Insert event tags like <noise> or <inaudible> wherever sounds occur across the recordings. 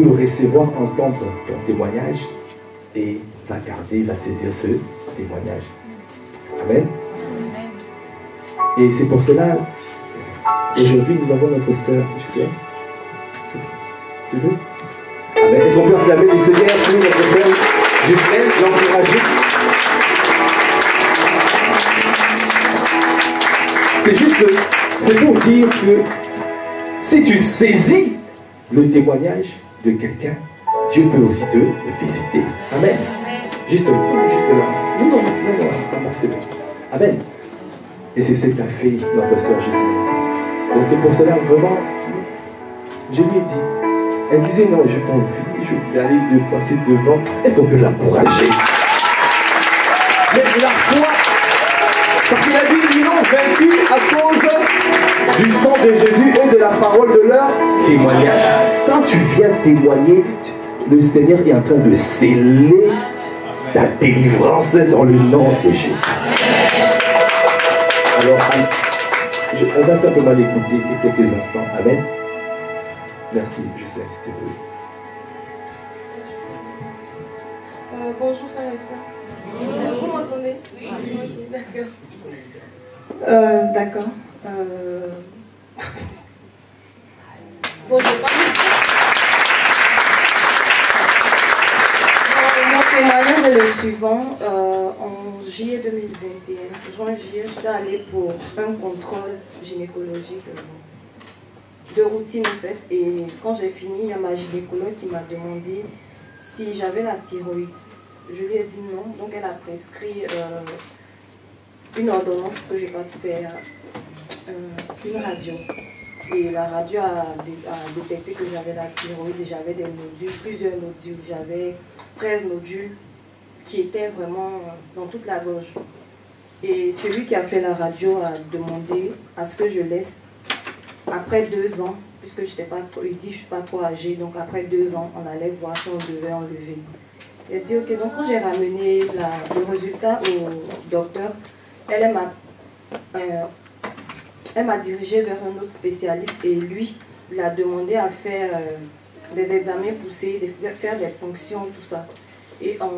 peut recevoir, entendre ton témoignage et va garder, va saisir ce témoignage. Amen. Et c'est pour cela, aujourd'hui, nous avons notre sœur, je sais, tu veux Amen. Est-ce qu'on peut acclamer le Seigneur pour notre sœur Gisèle, l'encourager C'est juste, c'est pour dire que si tu saisis le témoignage de quelqu'un, Dieu peut aussi te visiter. Amen. Juste, juste là. Non, non, non, non, c'est bon. Amen. Et c'est ce qu'a fait notre soeur Jésus. Donc c'est pour cela, vraiment, je lui ai dit, elle disait non, je pas envie, je vais aller de passer devant. Est-ce qu'on peut l'encourager? Mais la foi, parce qu'il a dit, ils l'ont vaincu à cause du sang de Jésus et de la parole de témoignage. Quand tu viens témoigner, le Seigneur est en train de sceller ta délivrance dans le nom de Jésus. Alors, on va simplement l'écouter quelques instants. Amen. Merci, je suis si tu Euh, bonjour frère et soeur. Vous m'entendez? Oui. D'accord. Euh, D'accord. Euh... <laughs> Bon, je vais pas... Euh, Mon témoignage est le suivant. Euh, en juillet 2021, juin juillet, j'étais allée pour un contrôle gynécologique euh, de routine en fait. Et quand j'ai fini, il y a ma gynécologue qui m'a demandé si j'avais la thyroïde. Je lui ai dit non, donc elle a prescrit euh, une ordonnance que je vais faire une radio. Et la radio a, dé- a détecté que j'avais la thyroïde et j'avais des nodules, plusieurs nodules. J'avais 13 nodules qui étaient vraiment dans toute la gorge. Et celui qui a fait la radio a demandé à ce que je laisse, après deux ans, puisque j'étais pas il dit je suis pas trop âgée, donc après deux ans, on allait voir si on devait enlever. Il a dit ok, donc quand j'ai ramené le résultat au docteur, elle, elle m'a euh, elle m'a dirigé vers un autre spécialiste et lui, il a demandé à faire euh, des examens poussés, de faire des fonctions, tout ça. Et en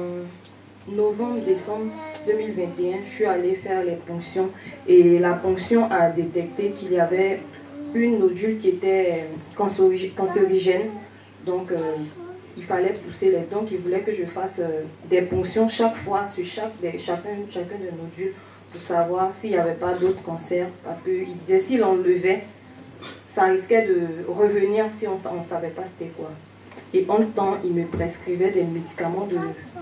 novembre, décembre 2021, je suis allée faire les ponctions et la ponction a détecté qu'il y avait une nodule qui était cancérig- cancérigène. Donc, euh, il fallait pousser les dents. Il voulait que je fasse euh, des ponctions chaque fois sur chaque, des, chacun, chacun des nodules pour savoir s'il n'y avait pas d'autres cancers. Parce qu'il disait s'il enlevait, ça risquait de revenir si on ne savait pas c'était quoi. Et en temps, il me prescrivait des médicaments de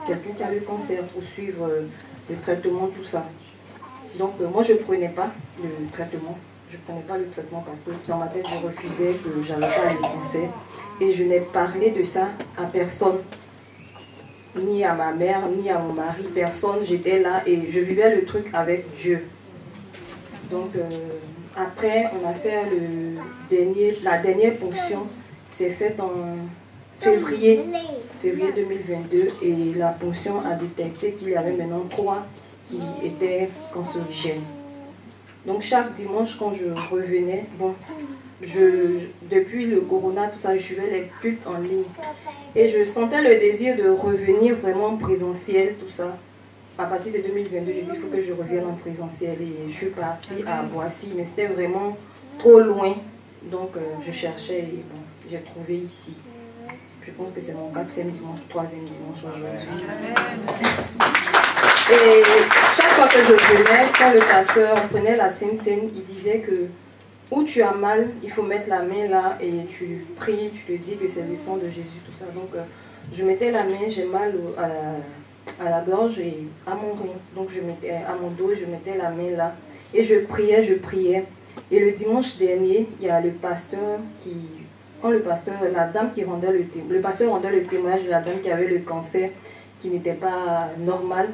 quelqu'un qui avait le cancer pour suivre euh, le traitement, tout ça. Donc euh, moi, je ne prenais pas le traitement. Je ne prenais pas le traitement parce que dans ma tête, je refusais que j'avais pas le cancer. Et je n'ai parlé de ça à personne. Ni à ma mère, ni à mon mari, personne. J'étais là et je vivais le truc avec Dieu. Donc euh, après, on a fait la dernière ponction. C'est faite en février, février 2022 et la ponction a détecté qu'il y avait maintenant trois qui étaient cancérigènes. Donc chaque dimanche quand je revenais, bon, je, depuis le corona, tout ça, je suivais les cultes en ligne. Et je sentais le désir de revenir vraiment en présentiel, tout ça. À partir de 2022, j'ai dit il faut que je revienne en présentiel. Et je suis partie à Boissy, mais c'était vraiment trop loin. Donc euh, je cherchais et j'ai trouvé ici. Je pense que c'est mon quatrième dimanche, troisième dimanche aujourd'hui. Et chaque fois que je venais, quand le pasteur prenait la Sainte Seine, il disait que où tu as mal, il faut mettre la main là et tu pries, tu te dis que c'est le sang de Jésus, tout ça. Donc euh, je mettais la main, j'ai mal au- à la, à la gorge et à mon rein. Donc je mettais à mon dos, je mettais la main là et je priais, je priais. Et le dimanche dernier, il y a le pasteur qui, quand le pasteur, la dame qui rendait le témoignage, le pasteur rendait le témoignage de la dame qui avait le cancer, qui n'était pas normal.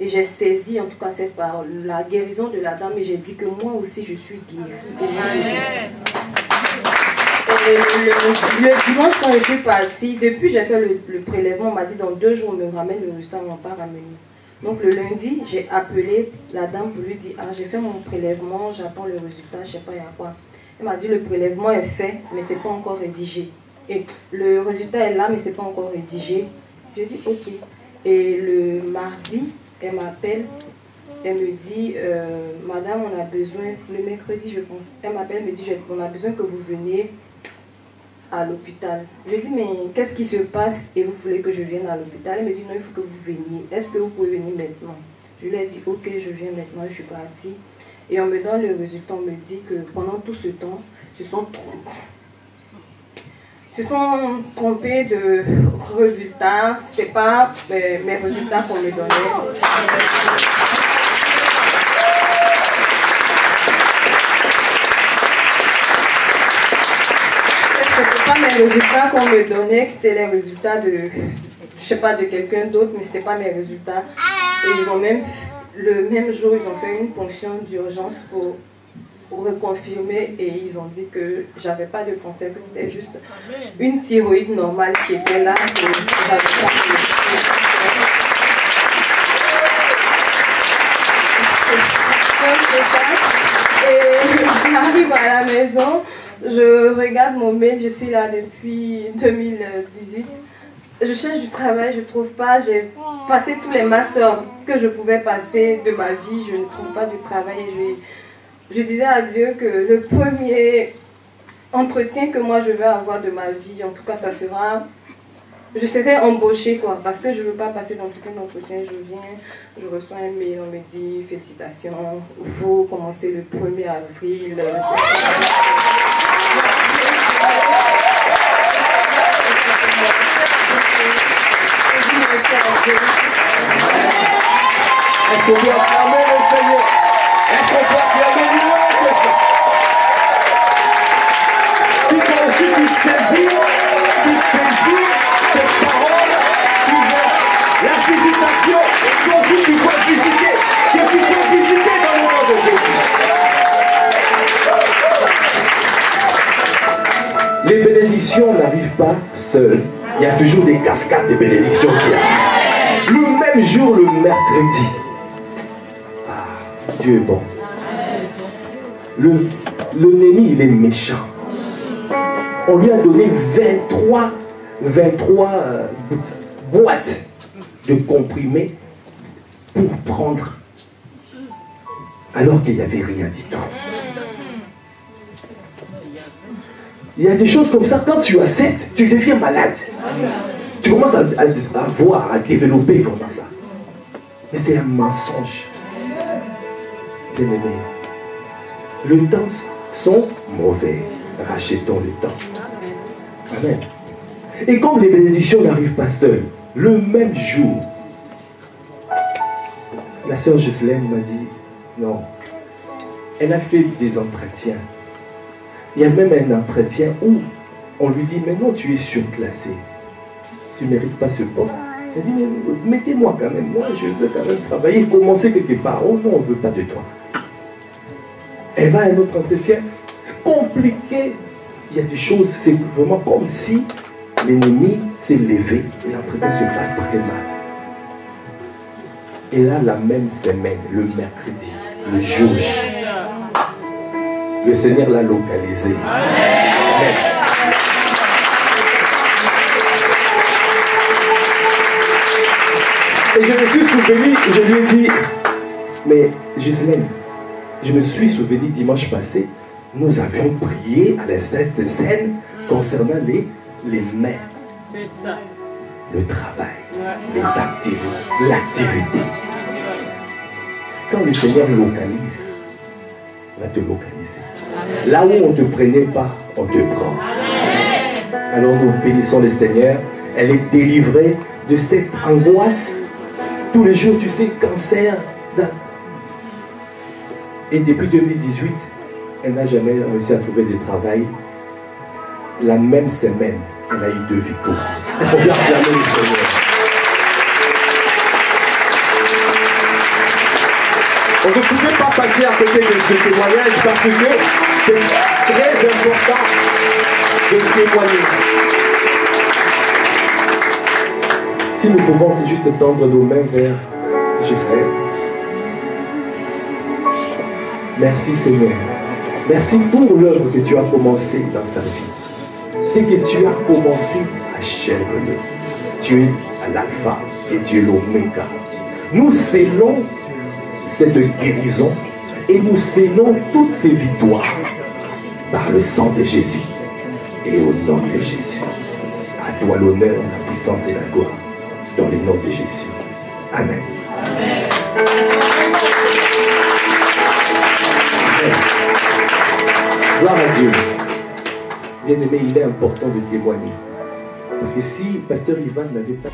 Et j'ai saisi en tout cas cette parole, la guérison de la dame, et j'ai dit que moi aussi je suis guérie. Et le, le dimanche quand je suis partie, depuis j'ai fait le, le prélèvement, on m'a dit dans deux jours on me ramène le résultat, on m'a pas ramené. Donc le lundi, j'ai appelé la dame pour lui dire, ah j'ai fait mon prélèvement, j'attends le résultat, je sais pas il y a quoi. Elle m'a dit le prélèvement est fait, mais c'est pas encore rédigé. Et le résultat est là, mais c'est pas encore rédigé. Je dis ok. Et le mardi, elle m'appelle, elle me dit, euh, Madame, on a besoin, le mercredi je pense, elle m'appelle, elle me dit, on a besoin que vous veniez à l'hôpital. Je dis, mais qu'est-ce qui se passe et vous voulez que je vienne à l'hôpital? Elle me dit, non, il faut que vous veniez. Est-ce que vous pouvez venir maintenant? Je lui ai dit, ok, je viens maintenant, je suis partie. Et on me donne le résultat, on me dit que pendant tout ce temps, se sont trompés. Se sont trompés de résultats. Ce n'était pas euh, mes résultats qu'on me donnait. pas mes résultats qu'on me donnait, que c'était les résultats de, je sais pas, de quelqu'un d'autre, mais c'était pas mes résultats. Et ils ont même, le même jour, ils ont fait une ponction d'urgence pour, reconfirmer et ils ont dit que j'avais pas de cancer, que c'était juste une thyroïde normale qui était là, Et <laughs> j'arrive à la maison, je regarde mon mail, je suis là depuis 2018. Je cherche du travail, je ne trouve pas. J'ai passé tous les masters que je pouvais passer de ma vie, je ne trouve pas du travail. Je, je disais à Dieu que le premier entretien que moi je vais avoir de ma vie, en tout cas, ça sera je serai embauchée quoi, parce que je ne veux pas passer dans tout un entretien. Je viens, je reçois un mail, on me dit félicitations, vous commencez le 1er avril. Les bénédictions n'arrivent pas seules. Il y a toujours des cascades de bénédictions qui arrivent. Le même jour, le mercredi, Dieu est bon. Le, le Némi, il est méchant. On lui a donné 23, 23 euh, boîtes de comprimés pour prendre, alors qu'il n'y avait rien du tout. Il y a des choses comme ça, quand tu acceptes, tu deviens malade. Tu commences à, à, voir, à développer vraiment ça. Mais c'est un mensonge bien Le temps sont mauvais. Rachetons le temps. Amen. Et comme les bénédictions n'arrivent pas seules, le même jour, la sœur Jocelyne m'a dit, non, elle a fait des entretiens. Il y a même un entretien où on lui dit, mais non, tu es surclassé. Tu ne mérites pas ce poste. Elle dit, mettez-moi quand même, moi je veux quand même travailler, commencer quelque part. Oh non, on ne veut pas de toi. Elle va à un autre entretien. C'est compliqué. Il y a des choses, c'est vraiment comme si l'ennemi s'est levé et l'entretien se passe très mal. Et là, la même semaine, le mercredi, le jour le Seigneur l'a localisé. Amen. Et je me suis souvenu, je lui ai dit, mais Gisèle, je me suis souvenu dimanche passé, nous avions prié à la Sainte Seine concernant les, les mains. C'est ça. Le travail, les activités, l'activité. Quand le Seigneur localise, va te localiser. Là où on ne te prenait pas, on te prend. Alors nous bénissons le Seigneur. Elle est délivrée de cette angoisse. Tous les jours, tu sais, cancer, et depuis 2018, elle n'a jamais réussi à trouver de travail. La même semaine, elle a eu deux victoires. Est-ce qu'on peut acclamer le Seigneur? On ne pouvait pas passer à côté de ce témoignage parce que c'est très important de témoigner. Si nous pouvons, c'est juste tendre nos mains vers Jésus. Merci Seigneur. Merci pour l'œuvre que tu as commencée dans sa vie. Ce que tu as commencé, achève-le. Tu es à l'alpha et tu es l'oméga. Nous scellons cette guérison et nous scellons toutes ces victoires par le sang de Jésus et au nom de Jésus. À toi l'honneur, la puissance et la gloire dans le nom de Jésus. Amen. Amen. Gloire à Dieu. Bien aimé, il est important de témoigner. Parce que si Pasteur Ivan n'avait pas...